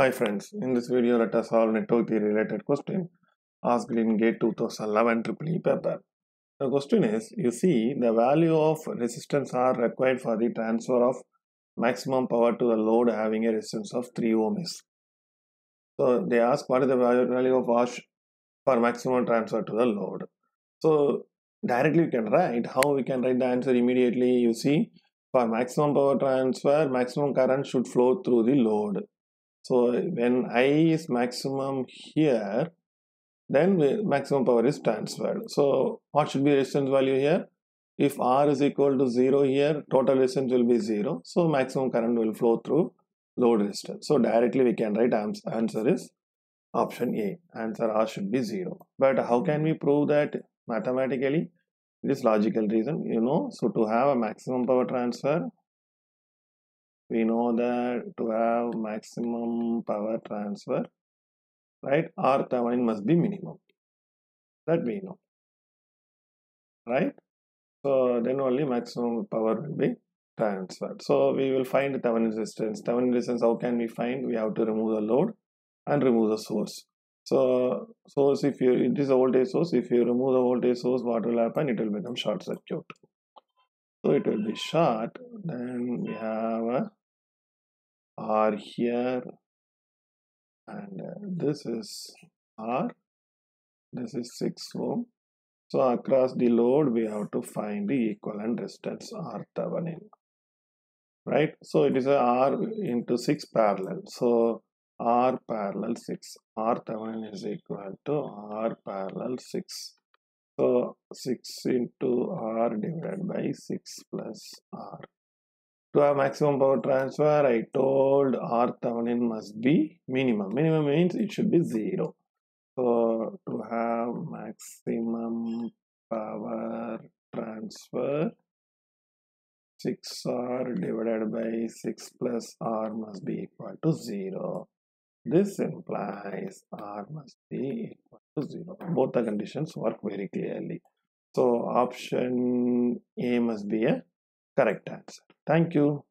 Hi friends, in this video let us solve network theory related question asked in GATE 2011 triple E paper. The question is, you see the value of resistance R required for the transfer of maximum power to the load having a resistance of 3 ohms. So they ask what is the value of R for maximum transfer to the load. So directly you can write, how we can write the answer immediately, you see for maximum power transfer, maximum current should flow through the load. So when I is maximum here, then maximum power is transferred. So what should be resistance value here? If R is equal to 0 here, total resistance will be 0. So maximum current will flow through load resistance. So directly we can write answer is option A. Answer R should be 0. But how can we prove that mathematically? It is logical reason, you know. So to have a maximum power transfer, we know that to have maximum power transfer right? R Thevenin must be minimum. That we know right? So then only maximum power will be transferred. So we will find Thevenin resistance. Thevenin resistance how can we find? We have to remove the load and remove the source. So source if you it is a voltage source if you remove the voltage source what will happen? It will become short circuit. So it will be short then we have a R here and uh, this is R. This is 6 ohm. So across the load we have to find the equivalent resistance R Thevenin. Right? So it is a R into 6 parallel. So R parallel 6 R Thevenin is equal to R parallel 6 so 6 into R divided by 6 plus R to have maximum power transfer, I told R Thevenin must be minimum. Minimum means it should be 0. So to have maximum power transfer, 6R divided by 6 plus R must be equal to 0. This implies R must be equal to 0. Both the conditions work very clearly. So option A must be a correct answer. Thank you.